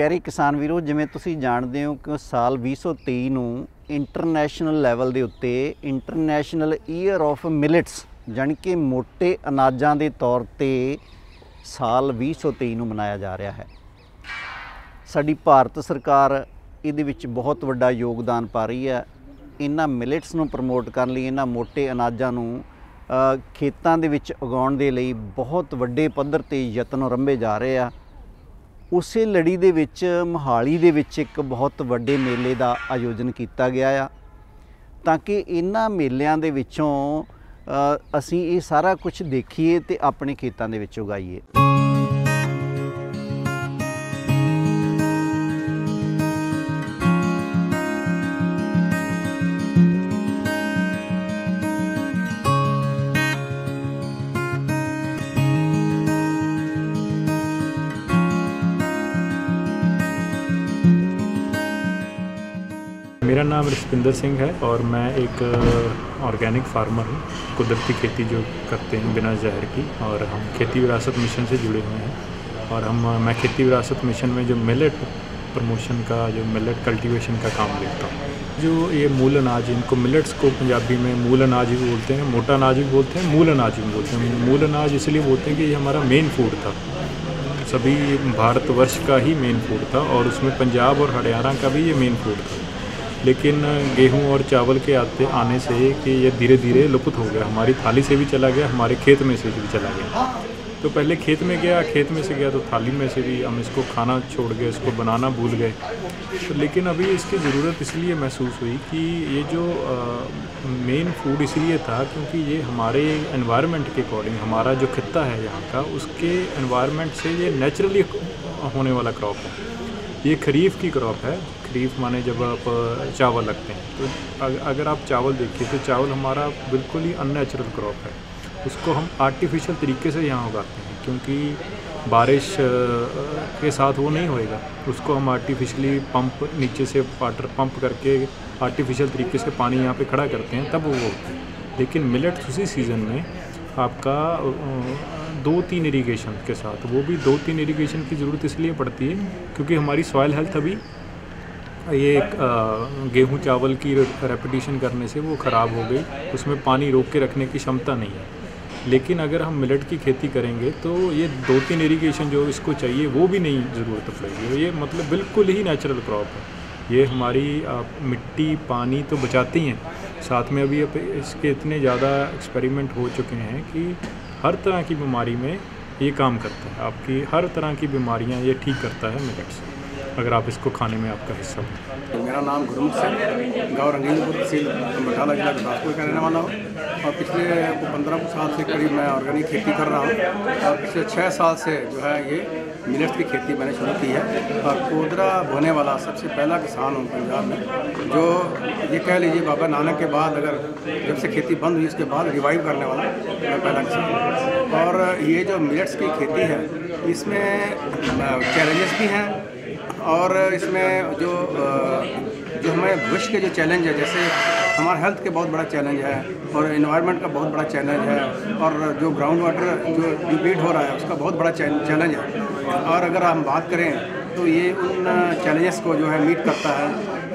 ਪਿਆਰੇ ਕਿਸਾਨ ਵੀਰੋ, ਜਿਵੇਂ ਤੁਸੀਂ ਜਾਣਦੇ ਹੋ ਕਿ ਸਾਲ 2023 ਨੂੰ ਇੰਟਰਨੈਸ਼ਨਲ ਲੈਵਲ ਦੇ ਉੱਤੇ ਇੰਟਰਨੈਸ਼ਨਲ ਈਅਰ ਆਫ ਮਿਲਟਸ ਜਾਨੀ ਕਿ ਮੋਟੇ ਅਨਾਜਾਂ ਦੇ ਤੌਰ ਤੇ ਸਾਲ 2023 ਨੂੰ ਮਨਾਇਆ ਜਾ ਰਿਹਾ ਹੈ। ਸਾਡੀ ਭਾਰਤ ਸਰਕਾਰ ਇਹਦੇ ਵਿੱਚ ਬਹੁਤ ਵੱਡਾ ਯੋਗਦਾਨ ਪਾ ਰਹੀ ਹੈ। ਇਹਨਾਂ ਮਿਲਟਸ ਨੂੰ ਪ੍ਰਮੋਟ ਕਰਨ ਲਈ, ਇਹਨਾਂ ਮੋਟੇ ਅਨਾਜਾਂ ਨੂੰ ਖੇਤਾਂ ਦੇ ਵਿੱਚ ਉਗਾਉਣ ਦੇ ਲਈ ਬਹੁਤ ਵੱਡੇ ਪੱਧਰ ਤੇ ਯਤਨ ਰੰਭੇ ਜਾ ਰਹੇ ਆ। ਉਸੇ ਲੜੀ ਦੇ ਵਿੱਚ, ਮਹਾਲੀ ਦੇ ਵਿੱਚ ਇੱਕ ਬਹੁਤ ਵੱਡੇ ਮੇਲੇ ਦਾ ਆਯੋਜਨ ਕੀਤਾ ਗਿਆ ਆ। ਤਾਂ ਕਿ ਇਹਨਾਂ ਮੇਲਿਆਂ ਦੇ ਵਿੱਚੋਂ ਅਸੀਂ ਇਹ ਸਾਰਾ ਕੁਝ ਦੇਖੀਏ ਤੇ ਆਪਣੇ ਖੇਤਾਂ ਦੇ ਵਿੱਚ ਉਗਾਈਏ। नाम रिस्पिंदर सिंह है और मैं एक ऑर्गेनिक फार्मर हूँ, कुदरती खेती जो करते हैं बिना जहर की और हम खेती विरासत मिशन से जुड़े हुए हैं और हम मैं खेती विरासत मिशन में जो मिलेट प्रमोशन का, जो मिलेट कल्टीवेशन का काम देखता हूँ। जो ये मूल अनाज इनको मिलेट्स को पंजाबी में मूल अनाज भी बोलते हैं, मोटा अनाज भी बोलते हैं, मूल अनाज भी बोलते हैं। मूल अनाज इसलिए बोलते हैं कि ये हमारा मेन फ़ूड था। सभी भारतवर्ष का ही मेन फ़ूड था और उसमें पंजाब और हरियाणा का भी ये मेन फ़ूड था। लेकिन गेहूँ और चावल के आते आने से कि ये धीरे धीरे लुप्त हो गया। हमारी थाली से भी चला गया, हमारे खेत में से भी चला गया। तो पहले खेत में गया, खेत में से गया तो थाली में से भी हम इसको खाना छोड़ गए, इसको बनाना भूल गए। तो लेकिन अभी इसकी ज़रूरत इसलिए महसूस हुई कि ये जो मेन फ़ूड इसलिए था क्योंकि ये हमारे एनवायरनमेंट के अकॉर्डिंग हमारा जो खत्ता है यहाँ का, उसके एनवायरनमेंट से ये नेचुरली होने वाला क्रॉप है। ये खरीफ की क्रॉप है। खरीफ माने जब आप चावल लगते हैं तो अगर आप चावल देखिए तो चावल हमारा बिल्कुल ही अननेचुरल क्रॉप है। उसको हम आर्टिफिशियल तरीके से यहाँ उगाते हैं, क्योंकि बारिश के साथ वो नहीं होएगा। उसको हम आर्टिफिशियली पंप नीचे से वाटर पंप करके आर्टिफिशियल तरीके से पानी यहाँ पे खड़ा करते हैं, तब वो लेकिन मिलेट्स उसी सीज़न में आपका दो तीन इरिगेशन के साथ, वो भी दो तीन इरिगेशन की ज़रूरत इसलिए पड़ती है, क्योंकि हमारी सॉइल हेल्थ अभी ये गेहूँ चावल की रेपिटेशन करने से वो ख़राब हो गई। उसमें पानी रोक के रखने की क्षमता नहीं है। लेकिन अगर हम मिलट की खेती करेंगे तो ये दो तीन इरीगेशन जो इसको चाहिए, वो भी नहीं ज़रूरत पड़ेगी ये मतलब बिल्कुल ही नेचुरल क्रॉप है। ये हमारी मिट्टी, पानी तो बचाती हैं। साथ में अभी इसके इतने ज़्यादा एक्सपेरिमेंट हो चुके हैं कि हर तरह की बीमारी में ये काम करता है। आपकी हर तरह की बीमारियाँ ये ठीक करता है मिलेट्स अगर आप इसको खाने में आपका हिस्सा लें मेरा नाम गुरमुख सिंह, गाँव रंगीलपुर तहसील बटाला जिला गुरदासपुर का रहने वाला हूँ। और पिछले पंद्रह साल से करीब मैं ऑर्गेनिक खेती कर रहा हूँ। और पिछले छः साल से जो है ये मिलेट्स की खेती मैंने शुरू की है। और कोदरा बोने वाला सबसे पहला किसान हूँ पंजाब में, जो ये कह लीजिए बाबा नानक के बाद अगर जब से खेती बंद हुई उसके बाद रिवाइव करने वाला मैं पहला किसान हूँ। और ये जो मिलेट्स की खेती है, इसमें चैलेंजेस भी हैं और इसमें जो जो हमें भविष्य के जो चैलेंज है, जैसे हमारे हेल्थ के बहुत बड़ा चैलेंज है और इन्वायरमेंट का बहुत बड़ा चैलेंज है और जो ग्राउंड वाटर जो डिपीट हो रहा है, उसका बहुत बड़ा चैलेंज है। और अगर हम बात करें तो ये उन चैलेंजेस को जो है मीट करता है।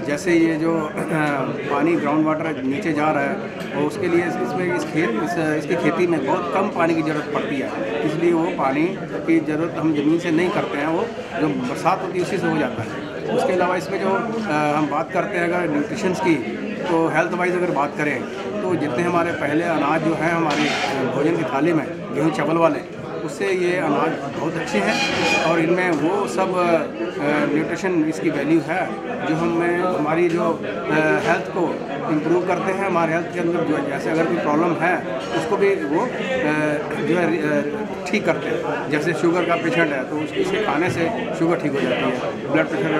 जैसे ये जो पानी ग्राउंड वाटर नीचे जा रहा है और उसके लिए इसमें इस खेत इस, इसकी खेती में बहुत कम पानी की ज़रूरत पड़ती है। इसलिए वो पानी की ज़रूरत हम ज़मीन से नहीं करते हैं वो जो बरसात होती है उसी से हो जाता है। उसके अलावा इसमें जो अ, हम बात करते हैं अगर न्यूट्रिशंस की तो हेल्थ वाइज अगर बात करें तो जितने हमारे पहले अनाज जो हैं हमारी भोजन की थाली में गेहूँ चावल वाले उससे ये अनाज बहुत अच्छे हैं और इनमें वो सब न्यूट्रिशन इसकी वैल्यू है, जो हमें हमारी जो हेल्थ को इम्प्रूव करते हैं, हमारे हेल्थ के अंदर जो जैसे अगर कोई प्रॉब्लम है, उसको भी वो जो है ठीक करते हैं। जैसे शुगर का पेशेंट है तो उसके खाने से शुगर ठीक हो जाती है ब्लड प्रेशर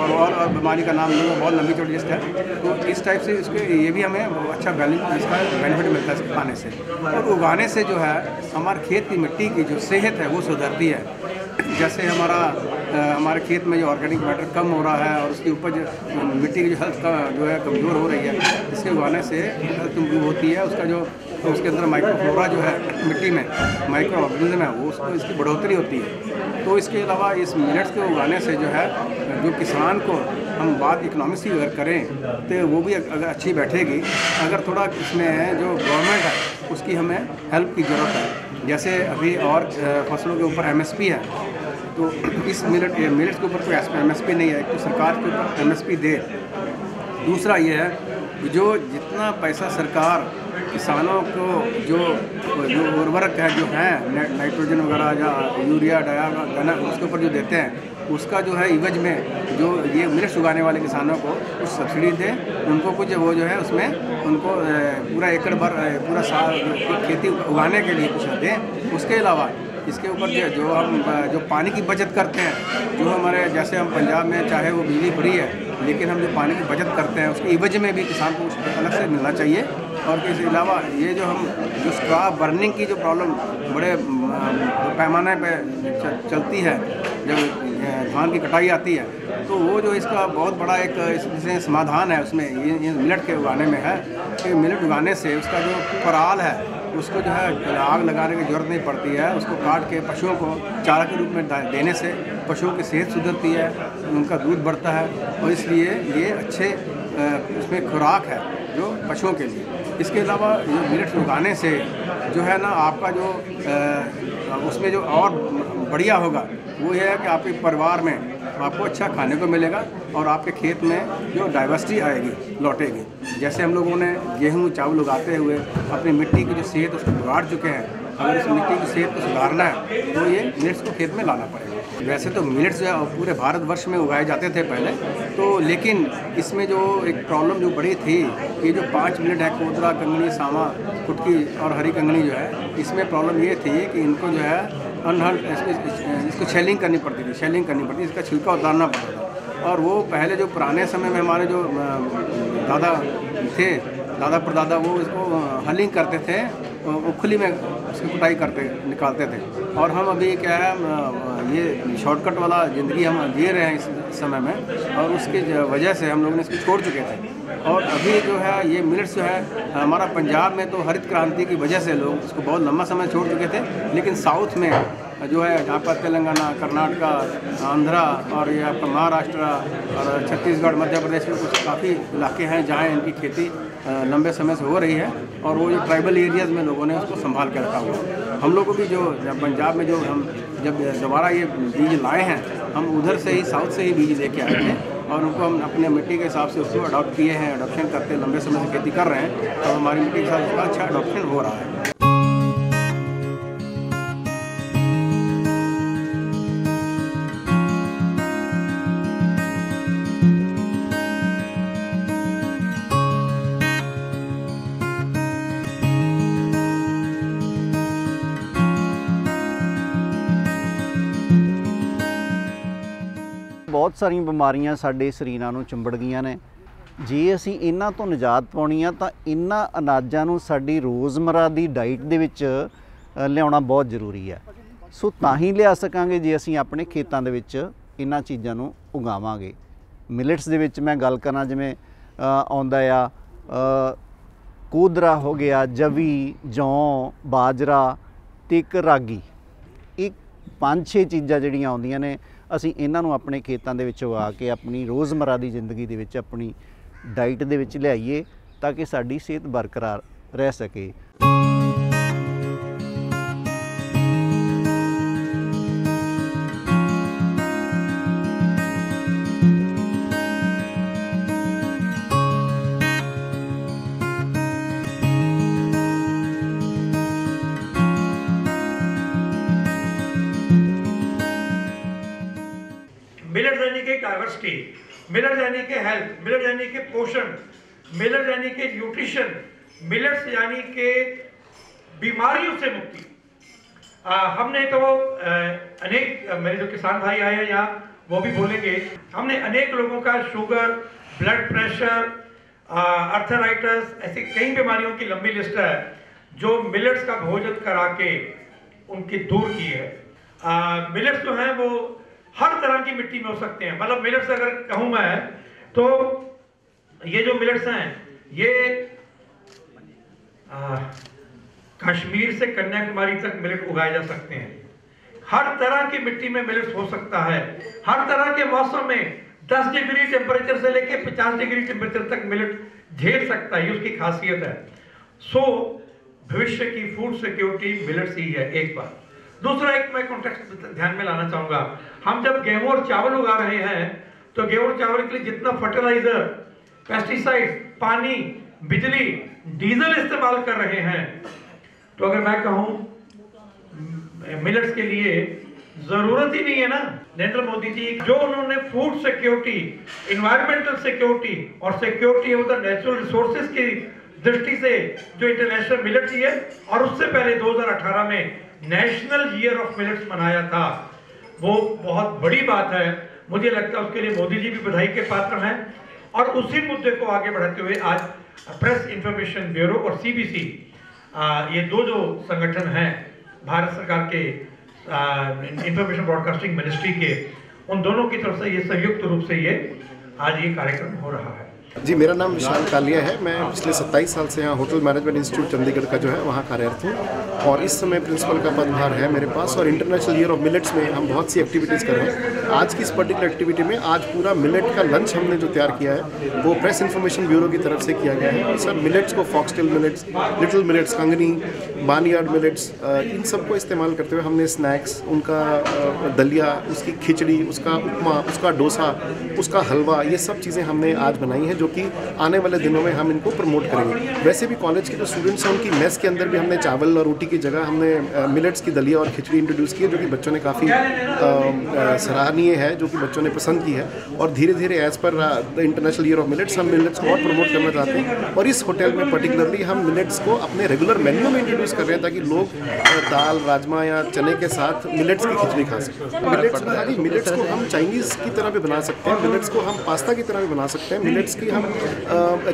और और, और बीमारी का नाम लूँगा बहुत लंबी चौड़ी लिस्ट है। तो इस टाइप से इसके ये भी हमें अच्छा इसका बेनिफिट मिलता है इसके खाने से। और उगाने से जो है हमारे खेत की मिट्टी की जो सेहत है वो सुधरती है। जैसे हमारा हमारे खेत में जो ऑर्गेनिक मैटर कम हो रहा है और उसकी उपज मिट्टी की जो हेल्थ का जो है कमज़ोर हो रही है, इसके उगाने से हेल्थ इम्प्रूव होती है। उसका जो तो उसके अंदर माइक्रोफ्लोरा जो है मिट्टी में माइक्रो ऑर्गेनिज्म है, वो उसको, इसकी बढ़ोतरी होती है। तो इसके अलावा इस मिनट्स को उगाने से जो है, जो किसान को हम बात इकनॉमिक्स की अगर करें तो वो भी अगर अच्छी बैठेगी। अगर थोड़ा इसमें जो गवर्नमेंट है, उसकी हमें हेल्प की ज़रूरत है। जैसे अभी और फ़सलों के ऊपर एमएसपी है तो इस मिलट मिलट्स के ऊपर कोई एम एस पी नहीं है तो सरकार के ऊपर एम एस पी दे। दूसरा ये है जो जितना पैसा सरकार किसानों को जो जो उर्वरक है, जो है नाइट्रोजन वगैरह या यूरिया, डाया दाना उसके ऊपर जो देते हैं, उसका जो है इवज में जो ये मिर्च उगाने वाले किसानों को कुछ सब्सिडी दें, उनको कुछ वो जो है उसमें उनको पूरा एकड़ भर पूरा साल, खेती उगाने के लिए कुछ दें। उसके अलावा इसके ऊपर जो हम जो पानी की बचत करते हैं जो हमारे जैसे हम पंजाब में चाहे वो बिजली फ्री है लेकिन हम जो पानी की बचत करते हैं उसके इवज में भी किसान को अलग से मिलना चाहिए। और इसके अलावा ये जो हम जो स्ट्रा बर्निंग की जो प्रॉब्लम बड़े पैमाने पे चलती है जब धान की कटाई आती है तो वो जो इसका बहुत बड़ा एक इसमें समाधान है उसमें ये, ये मिलट के उगाने में है। कि मिलट उगाने से उसका जो पराल है उसको जो है, आग लगाने की ज़रूरत नहीं पड़ती है। उसको काट के पशुओं को चारा के रूप में देने से पशुओं की सेहत सुधरती है, उनका दूध बढ़ता है और इसलिए ये अच्छे उसमें खुराक है जो पशुओं के लिए। इसके अलावा जो मिनट उगाने से जो है ना, आपका जो उसमें जो और बढ़िया होगा। वो ये है कि आपके परिवार में आपको अच्छा खाने को मिलेगा और आपके खेत में जो डाइवर्सिटी आएगी, लौटेगी। जैसे हम लोगों ने गेहूँ, चावल उगाते हुए अपनी मिट्टी की जो सेहत उसको बिगाड़ चुके हैं, अगर इस मिट्टी की सेहत को सुधारना है तो ये मिलेट्स को खेत में लाना पड़ेगा। वैसे तो मिलेट्स जो है पूरे भारतवर्ष में उगाए जाते थे पहले तो लेकिन इसमें जो एक प्रॉब्लम जो बड़ी थी, ये जो पाँच मिनट है, कोदरा, कंगनी, सामा, कुटकी और हरी कंगनी जो है, इसमें प्रॉब्लम ये थी कि इनको जो है अनहल इसको शेलिंग करनी पड़ती थी शेलिंग करनी पड़ती इसका छिलका उतारना पड़ता था। और वो पहले जो पुराने समय में हमारे जो दादा थे, दादा परदादा, वो इसको हलिंग करते थे उखली में उसकी कुटाई करते, निकालते थे। और हम अभी क्या है ये शॉर्टकट वाला ज़िंदगी हम जी रहे हैं इस समय में, और उसकी वजह से हम लोगों ने इसको छोड़ चुके थे। और अभी जो है, ये मिनट्स जो है, हमारा पंजाब में तो हरित क्रांति की वजह से लोग इसको बहुत लंबा समय छोड़ चुके थे, लेकिन साउथ में जो है पर तेलंगाना, कर्नाटका, आंध्रा और ये आपका महाराष्ट्र और छत्तीसगढ़, मध्य प्रदेश में कुछ काफ़ी इलाके हैं जहाँ इनकी खेती लंबे समय से हो रही है और वो जो ट्राइबल एरियाज़ में लोगों ने उसको संभाल के रखा हुआ हम लोग को भी जो पंजाब में जो हम, जब दोबारा ये बीज लाए हैं, हम उधर से ही, साउथ से ही बीज लेके आए थे। और उनको हम अपने मिट्टी के हिसाब से उसको अडॉप्ट किए हैं अडॉप्शन करते, लंबे समय से खेती कर रहे हैं तो हमारी मिट्टी के साथ अच्छा अडॉप्शन हो रहा है। ਬਹੁਤ ਸਾਰੀਆਂ ਬਿਮਾਰੀਆਂ ਸਾਡੇ ਸਰੀਰਾਂ ਨੂੰ ਚਿੰਬੜ ਗਈਆਂ ਨੇ। ਜੇ ਅਸੀਂ ਇਹਨਾਂ ਤੋਂ ਨਿਜਾਤ ਪਾਉਣੀ ਆ, ਤਾਂ ਇਹਨਾਂ ਅਨਾਜਾਂ ਨੂੰ ਸਾਡੀ ਰੋਜ਼ਮਰਾ ਦੀ ਡਾਈਟ ਦੇ ਵਿੱਚ ਲਿਆਉਣਾ ਬਹੁਤ ਜ਼ਰੂਰੀ ਹੈ ਸੋ ਤਾਂ ਹੀ ਲਿਆ ਸਕਾਂਗੇ ਜੇ ਅਸੀਂ ਆਪਣੇ ਖੇਤਾਂ ਦੇ ਵਿੱਚ ਇਹਨਾਂ ਚੀਜ਼ਾਂ ਨੂੰ ਉਗਾਵਾਂਗੇ। ਮਿਲਟਸ ਦੇ ਵਿੱਚ ਮੈਂ ਗੱਲ ਕਰਾਂ, ਜਿਵੇਂ ਆਉਂਦਾ ਆ ਕੋਦਰਾ ਹੋ ਗਿਆ, ਜਵੀ, ਜੌਂ, ਬਾਜਰਾ ਤੇ ਇੱਕ ਰਾਗੀ। ਇਹ ਪੰਜ ਛੇ ਚੀਜ਼ਾਂ ਜਿਹੜੀਆਂ ਆਉਂਦੀਆਂ ਨੇ ਅਸੀਂ ਇਹਨਾਂ ਨੂੰ ਆਪਣੇ ਖੇਤਾਂ ਦੇ ਵਿੱਚ ਉਗਾ ਕੇ ਆਪਣੀ ਰੋਜ਼ਮਰਾ ਦੀ ਜ਼ਿੰਦਗੀ ਦੇ ਵਿੱਚ ਆਪਣੀ ਡਾਈਟ ਦੇ ਵਿੱਚ ਲਿਆਈਏ ਤਾਂ ਕਿ ਸਾਡੀ ਸਿਹਤ ਬਰਕਰਾਰ ਰਹਿ ਸਕੇ। डाइवर्सिटी मिलट यानी कि हेल्थ मिलट यानी कि पोषण मिलट यानी कि न्यूट्रिशन मिलट्स यानी कि बीमारियों से मुक्ति। आ, हमने तो आ, अनेक मेरे जो किसान भाई आए हैं यहाँ वो भी बोलेंगे। हमने अनेक लोगों का शुगर ब्लड प्रेशर अर्थराइटस ऐसी कई बीमारियों की लंबी लिस्ट है जो मिलेट्स का भोजन करा के उनकी दूर की है। मिलेट्स जो हैं वो हर तरह की मिट्टी में हो सकते हैं। मतलब मिलेट्स अगर कहूँ मैं तो ये जो मिलेट्स हैं ये कश्मीर से कन्याकुमारी तक मिलेट उगाए जा सकते हैं। हर तरह की मिट्टी में मिलेट्स हो सकता है। हर तरह के मौसम में 10 डिग्री टेम्परेचर से लेके 50 डिग्री टेम्परेचर तक मिलेट झेल सकता है उसकी खासियत है। सो so, भविष्य की फ़ूड सिक्योरिटी मिलेट्स ही है एक बार दूसरा एक मैं कॉन्टेक्स्ट ध्यान में लाना चाहूँगा। हम जब गेहूँ और चावल उगा रहे हैं तो गेहूँ और चावल के लिए जितना फर्टिलाइज़र पेस्टिसाइड पानी, बिजली डीजल इस्तेमाल कर रहे हैं तो अगर मैं कहूँ मिलेट्स के लिए ज़रूरत ही नहीं है ना? नरेंद्र मोदी जी, जो उन्होंने फ़ूड सिक्योरिटी इन्वायरमेंटल सिक्योरिटी और security of the natural resources की दृष्टि से जो इंटरनेशनल मिलेट है, और उससे पहले 2018 में नेशनल ईयर ऑफ़ मिलेट्स मनाया था। वो बहुत बड़ी बात है। मुझे लगता है उसके लिए मोदी जी भी बधाई के पात्र हैं। और उसी मुद्दे को आगे बढ़ाते हुए आज प्रेस इंफॉर्मेशन ब्यूरो और सीबीसी ये दो जो संगठन हैं, भारत सरकार के इंफॉर्मेशन ब्रॉडकास्टिंग मिनिस्ट्री के, उन दोनों की तरफ़ से ये संयुक्त रूप से ये आज ये कार्यक्रम हो रहा है। जी, मेरा नाम विशाल कालिया है। मैं पिछले 27 साल से यहाँ होटल मैनेजमेंट इंस्टीट्यूट चंडीगढ़ का जो है, वहाँ कार्यरत हूँ। और इस समय प्रिंसिपल का पदभार है मेरे पास और इंटरनेशनल ईयर ऑफ़ मिलेट्स में हम बहुत सी एक्टिविटीज़ कर रहे हैं। आज की इस पर्टिकुलर एक्टिविटी में आज पूरा मिलेट का लंच हमने जो तैयार किया है, वो प्रेस इन्फॉर्मेशन ब्यूरो की तरफ़ से किया गया है। सर मिलेट्स को फॉक्सटेल मिलेट्स लिटिल मिलेट्स कंगनी बानियार्ड मिलेट्स इन सबको इस्तेमाल करते हुए हमने स्नैक्स उनका दलिया, उसकी खिचड़ी, उसका उपमा, उसका डोसा, उसका हलवा, ये सब चीज़ें हमने आज बनाई हैं जो कि आने वाले दिनों में हम इनको प्रमोट करेंगे। वैसे भी कॉलेज के जो स्टूडेंट्स हैं, उनकी मेस के अंदर भी हमने चावल और रोटी की जगह हमने मिलेट्स की दलिया और खिचड़ी इंट्रोड्यूस की है, जो कि बच्चों ने काफ़ी सराहनीय है, जो कि बच्चों ने पसंद की है। और धीरे धीरे as per the international year of millets हम मिलेट्स को और प्रमोट करना चाहते हैं। और इस होटल में पर्टिकुलरली हम मिलेट्स को अपने रेगुलर मेन्यू में इंट्रोड्यूस कर रहे हैं, ताकि लोग दाल, राजमा या चने के साथ मिलेट्स की खिचड़ी खा सकें। मिलेट्स हाँ मिलेट्स को हम चाइनीज़ की तरह भी बना सकते हैं। मिलेट्स को हम पास्ता की तरह भी बना सकते हैं। मिलेट्स की हम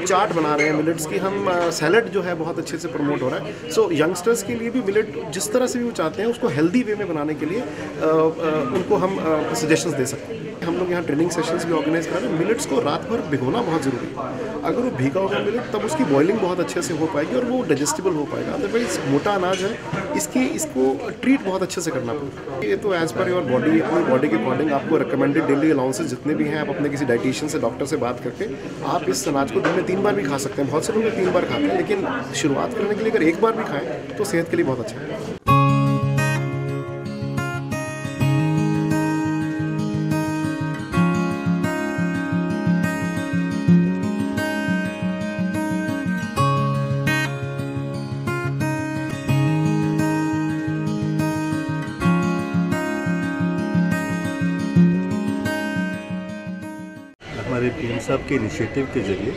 चाट बना रहे हैं। मिलेट्स की हम सैलड जो है, बहुत अच्छे से प्रमोट हो रहा है। सो यंगस्टर्स के लिए भी मिलेट जिस तरह से भी वो चाहते हैं, उसको हेल्दी वे में बनाने के लिए उनको हम सजेशंस दे सकते हैं। हम लोग यहाँ ट्रेनिंग सेशंस भी ऑर्गेनाइज कर रहे हैं। मिलेट्स को रात भर भिगोना बहुत ज़रूरी है। अगर वो भीगा होगा मिलेट तब उसकी बॉइलिंग बहुत अच्छे से हो पाएगी और वो डाइजेस्टिबल हो पाएगा। अदरवाइज़ मोटा अनाज है, इसकी, इसको ट्रीट बहुत अच्छे से करना पड़ेगा। ये तो एज़ पर योर बॉडी अपनी बॉडी के अकॉर्डिंग आपको रिकमेंडेड डेली अलाउंसेज जितने भी हैं, आप अपने किसी डाइटिशियन से डॉक्टर से बात करके आप इस अनाज को दिन में तीन बार भी खा सकते हैं। बहुत से लोग तीन बार खाते हैं, लेकिन शुरुआत करने के लिए अगर एक बार भी खाएँ तो सेहत के लिए बहुत अच्छा है। के इनिशिएटिव के ज़रिए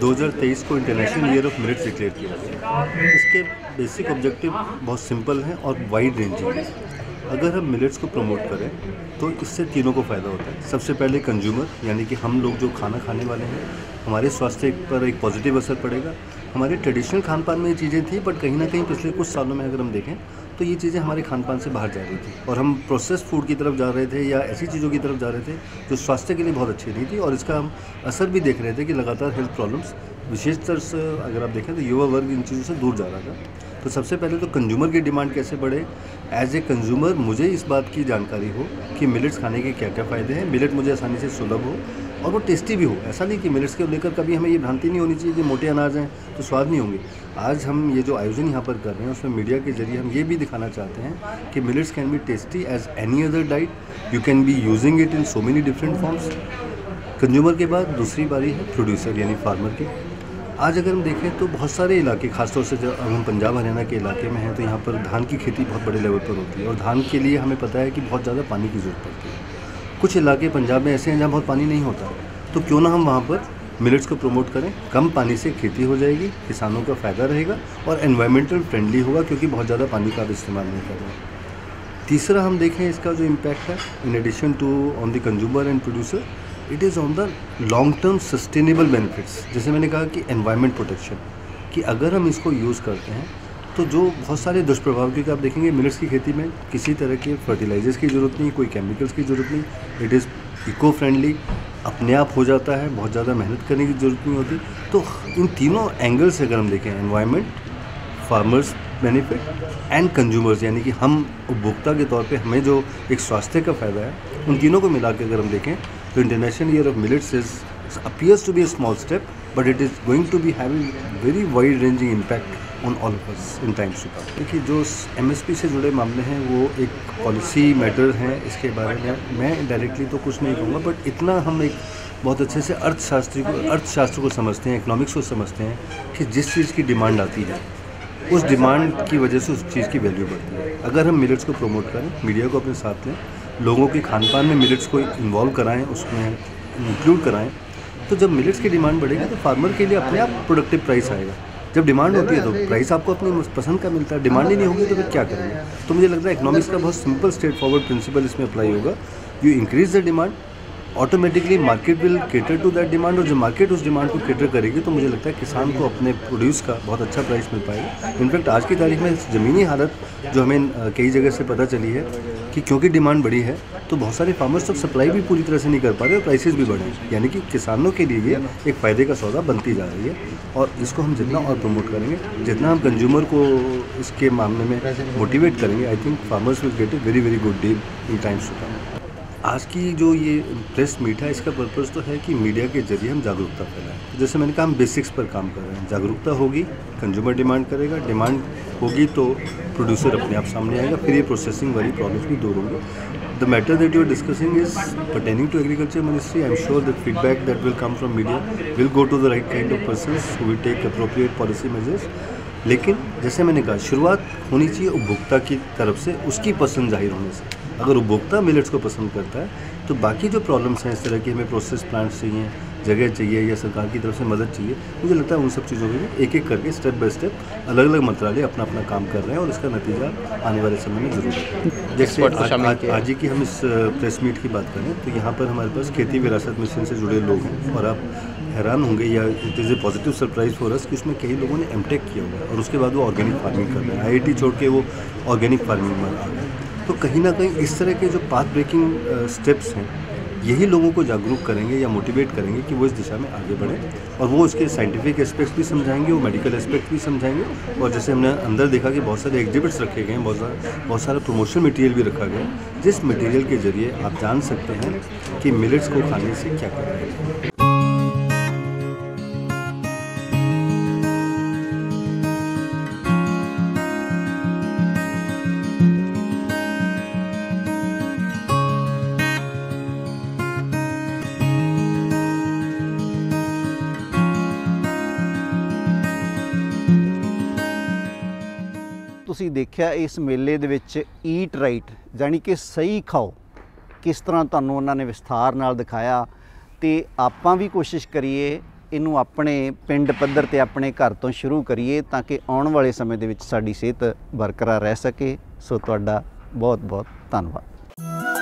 2023 को international year of millets declare किया गया। इसके बेसिक ऑब्जेक्टिव बहुत सिंपल हैं और वाइड रेंजिंग हैं। अगर हम मिलेट्स को प्रमोट करें तो इससे तीनों को फ़ायदा होता है। सबसे पहले कंज्यूमर यानी कि हम लोग जो खाना खाने वाले हैं, हमारे स्वास्थ्य पर एक पॉजिटिव असर पड़ेगा। हमारे ट्रेडिशनल खान पान में ये चीज़ें थी बट कहीं ना कहीं पिछले कुछ सालों में अगर हम देखें तो ये चीज़ें हमारे खान पान से बाहर जा रही थी और हम प्रोसेस फ़ूड की तरफ़ जा रहे थे या ऐसी चीज़ों की तरफ़ जा रहे थे जो स्वास्थ्य के लिए बहुत अच्छी नहीं थी और इसका हम असर भी देख रहे थे कि लगातार हेल्थ प्रॉब्लम्स विशेषतर से अगर आप देखें तो युवा वर्ग इन चीज़ों से दूर जा रहा था। तो सबसे पहले तो कंज्यूमर की डिमांड कैसे बढ़े? एज ए कंज्यूमर मुझे इस बात की जानकारी हो कि मिलेट्स खाने के क्या क्या फ़ायदे हैं। मिलेट मुझे आसानी से सुलभ हो और वो टेस्टी भी हो। ऐसा नहीं कि मिलेट्स के लेकर कभी हमें ये भ्रांति नहीं होनी चाहिए कि मोटे अनाज हैं तो स्वाद नहीं होंगे। आज हम ये जो आयोजन यहाँ पर कर रहे हैं, उसमें मीडिया के ज़रिए हम ये भी दिखाना चाहते हैं कि millets can be tasty as any other diet you can be using it in so many different forms consumer के बाद दूसरी बारी है प्रोड्यूसर यानी फार्मर की। आज अगर हम देखें तो बहुत सारे इलाके, खासतौर से जब हम पंजाब हरियाणा के इलाके में हैं तो यहाँ पर धान की खेती बहुत बड़े लेवल पर होती है और धान के लिए हमें पता है कि बहुत ज़्यादा पानी की ज़रूरत पड़ती है। कुछ इलाके पंजाब में ऐसे हैं जहाँ बहुत पानी नहीं होता। तो क्यों ना हम वहाँ पर मिलेट्स को प्रमोट करें, कम पानी से खेती हो जाएगी, किसानों का फ़ायदा रहेगा और एनवायरमेंटल फ्रेंडली होगा क्योंकि बहुत ज़्यादा पानी का आप इस्तेमाल नहीं कर रहे तीसरा हम देखें इसका जो इम्पैक्ट है in addition to on the consumer and producer it is on the long term sustainable benefits जैसे मैंने कहा कि एनवायरमेंट प्रोटेक्शन कि अगर हम इसको यूज़ करते हैं तो जो बहुत सारे दुष्प्रभाव, क्योंकि आप देखेंगे मिलेट्स की खेती में किसी तरह के फर्टिलाइजर्स की ज़रूरत नहीं, कोई केमिकल्स की ज़रूरत नहीं इट इज़ इको फ्रेंडली अपने आप हो जाता है, बहुत ज़्यादा मेहनत करने की ज़रूरत नहीं होती। तो इन तीनों एंगल से अगर हम देखें environment farmers benefit and consumers यानी कि हम उपभोक्ता के तौर पे हमें जो एक स्वास्थ्य का फ़ायदा है, उन तीनों को मिला के अगर हम देखें तो international year of millets is appears to be a small step, but it is going to be having very wide ranging impact all of us in times to come. देखिए, जो MSP से जुड़े मामले हैं, वो एक पॉलिसी मैटर हैं, इसके बारे में मैं डायरेक्टली तो कुछ नहीं कहूँगा बट इतना हम एक बहुत अच्छे से अर्थशास्त्री को, अर्थशास्त्र को समझते हैं इकोनॉमिक्स को समझते हैं, कि जिस चीज़ की डिमांड आती है, उस डिमांड की वजह से उस चीज़ की वैल्यू बढ़ती है। अगर हम मिलेट्स को प्रमोट करें मीडिया को अपने साथ लें लोगों के खान पान में मिलट्स को इन्वॉल्व कराएँ, उसमें इंक्लूड कराएँ तो जब मिलट्स की डिमांड बढ़ेगी तो फार्मर के लिए अपने आप प्रोडक्टिव प्राइस आएगा। जब डिमांड होती है तो प्राइस आपको अपनी पसंद का मिलता है डिमांड ही नहीं होगी तो फिर क्या करेंगे? तो मुझे लगता है इकोनॉमिक्स का बहुत सिंपल स्ट्रेट फॉरवर्ड प्रिंसिपल इसमें अप्लाई होगा। You increase the demand automatically market will cater to that demand और जब मार्केट उस डिमांड को केटर करेगी तो मुझे लगता है किसान को अपने प्रोड्यूस का बहुत अच्छा प्राइस मिल पाएगा। इनफैक्ट आज की तारीख में ज़मीनी हालत जो हमें कई जगह से पता चली है कि क्योंकि डिमांड बढ़ी है तो बहुत सारे फार्मर्स तब सप्लाई भी पूरी तरह से नहीं कर पा रहे और प्राइसेस भी बढ़े यानी कि किसानों के लिए ये एक फ़ायदे का सौदा बनती जा रही है और इसको हम जितना और प्रमोट करेंगे, जितना हम कंज्यूमर को इसके मामले में मोटिवेट करेंगे I think farmers will get a very very good deal in times to come आज की जो ये प्रेस मीट है, इसका पर्पज़ तो है कि मीडिया के ज़रिए हम जागरूकता फैलाएँ। तो जैसे मैंने कहा, हम बेसिक्स पर काम कर रहे हैं। जागरूकता होगी कंज्यूमर डिमांड करेगा। डिमांड होगी तो प्रोड्यूसर अपने आप सामने आएगा, फिर ये प्रोसेसिंग वाली प्रॉब्लम्स भी दूर होंगे। The matter that you are discussing is pertaining to agriculture ministry I am sure that feedback that will come from media will go to the right kind of person will take appropriate policy measures. लेकिन, जैसे मैंने कहा, शुरुआत होनी चाहिए उपभोक्ता की तरफ़ से, उसकी पसंद ज़ाहिर होने से। अगर उपभोक्ता मिलेट्स को पसंद करता है तो बाकी जो प्रॉब्लम्स हैं इस तरह की हमें प्रोसेस प्लांट्स चाहिए जगह चाहिए या सरकार की तरफ़ से मदद चाहिए मुझे लगता है उन सब चीज़ों के लिए एक एक करके स्टेप बाय स्टेप अलग अलग मंत्रालय अपना अपना काम कर रहे हैं और इसका नतीजा आने वाले समय में ज़रूर है। जैसे आज, आज, आज ही की हम इस प्रेस मीट की बात करें तो यहाँ पर हमारे पास खेती विरासत मिशन से जुड़े लोग हैं और आप हैरान होंगे या it is a positive surprise for us कि उसमें कई लोगों ने एम किया हुआ है और उसके बाद वो ऑर्गेनिक फ़ार्मिंग कर रहे हैं। आईआईटी छोड़ के वो ऑर्गेनिक फ़ार्मिंग में आ गए तो कहीं ना कहीं इस तरह के जो पाथ ब्रेकिंग स्टेप्स हैं, यही लोगों को जागरूक करेंगे या मोटिवेट करेंगे कि वो इस दिशा में आगे बढ़ें और वो उसके साइंटिफिक एस्पेक्ट्स भी समझाएँगे, वो मेडिकल एस्पेक्ट भी समझाएँगे और जैसे हमने अंदर देखा कि बहुत सारे एग्जिबिट्स रखे गए हैं, बहुत सारा बहुत सारा प्रमोशन मटेरियल भी रखा गया है, जिस मटेरियल के ज़रिए आप जान सकते हैं कि मिलेट्स को खाने से क्या कर रहे हैं। ਤੁਸੀਂ ਦੇਖਿਆ ਇਸ ਮੇਲੇ ਦੇ ਵਿੱਚ ਈਟ ਰਾਈਟ ਯਾਨੀ ਕਿ ਸਹੀ ਖਾਓ, ਕਿਸ ਤਰ੍ਹਾਂ ਤੁਹਾਨੂੰ ਉਹਨਾਂ ਨੇ ਵਿਸਥਾਰ ਨਾਲ ਦਿਖਾਇਆ ਤੇ ਆਪਾਂ ਵੀ ਕੋਸ਼ਿਸ਼ ਕਰੀਏ ਇਹਨੂੰ ਆਪਣੇ ਪਿੰਡ ਪੱਧਰ ਤੇ ਆਪਣੇ ਘਰ ਤੋਂ ਸ਼ੁਰੂ ਕਰੀਏ ਤਾਂ ਕਿ ਆਉਣ ਵਾਲੇ ਸਮੇਂ ਦੇ ਵਿੱਚ ਸਾਡੀ ਸਿਹਤ ਬਰਕਰਾਰ ਰਹਿ ਸਕੇ। ਸੋ ਤੁਹਾਡਾ ਬਹੁਤ ਬਹੁਤ ਧੰਨਵਾਦ।